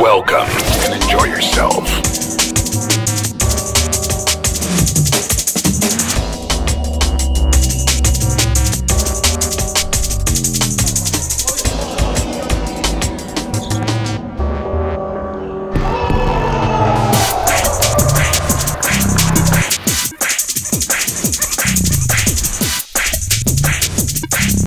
Welcome.